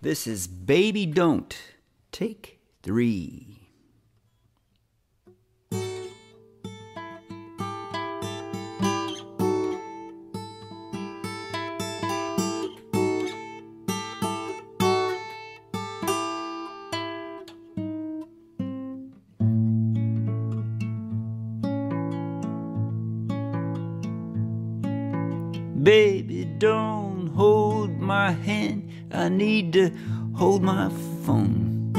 This is Baby Don't. Take three. Baby, don't hold my hand. I need to hold my phone.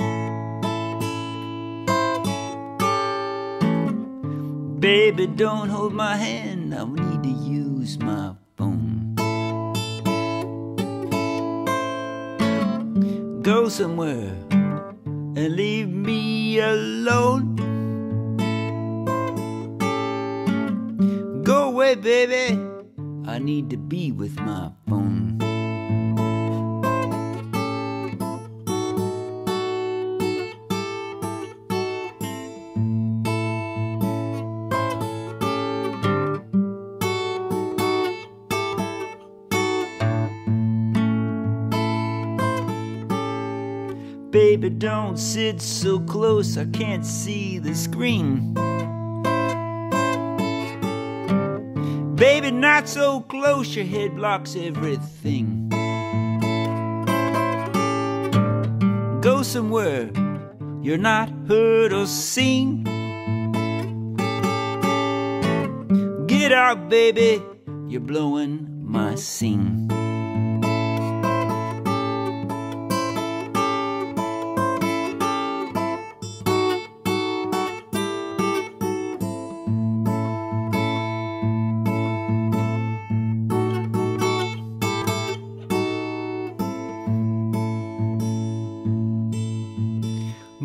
Baby, don't hold my hand. I need to use my phone. Go somewhere and leave me alone. Go away, baby. I need to be with my phone. Baby, don't sit so close, I can't see the screen. Baby, not so close, your head blocks everything. Go somewhere you're not heard or seen. Get out, baby, you're blowing my scene.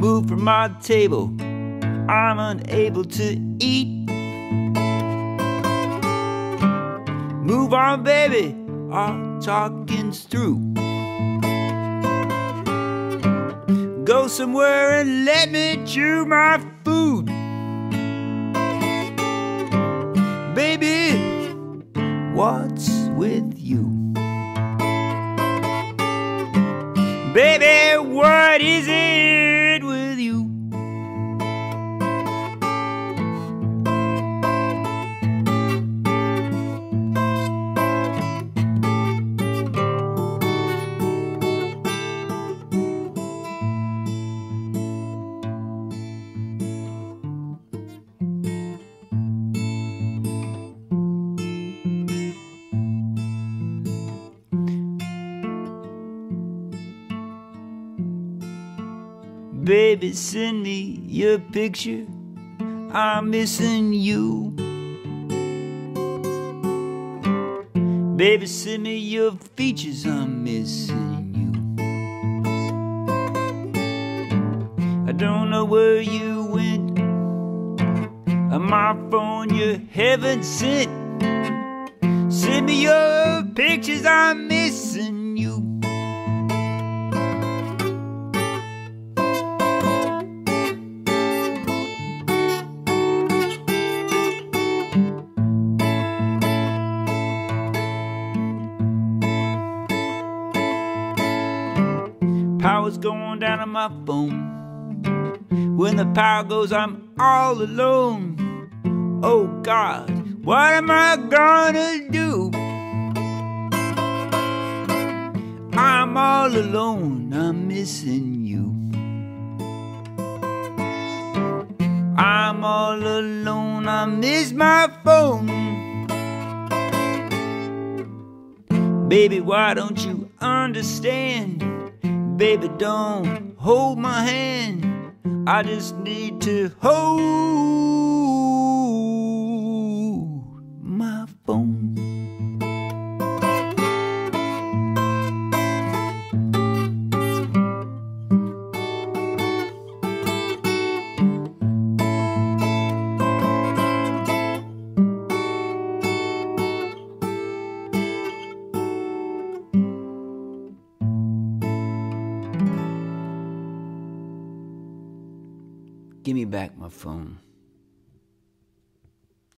Move from my table, I'm unable to eat. Move on, baby, our talking's through. Go somewhere and let me chew my food. Baby, what's with you? Baby, what is it Baby, send me your picture. I'm missing you. Baby, send me your features. I'm missing you. I don't know where you went. On my phone, you haven't sent. Send me your pictures. I'm missing you. Power's going down on my phone. When the power goes, I'm all alone. Oh God, what am I gonna do? I'm all alone, I'm missing you. I'm all alone, I miss my phone. Baby, why don't you understand? Baby, don't hold my hand. I just need to hold Give me back my phone.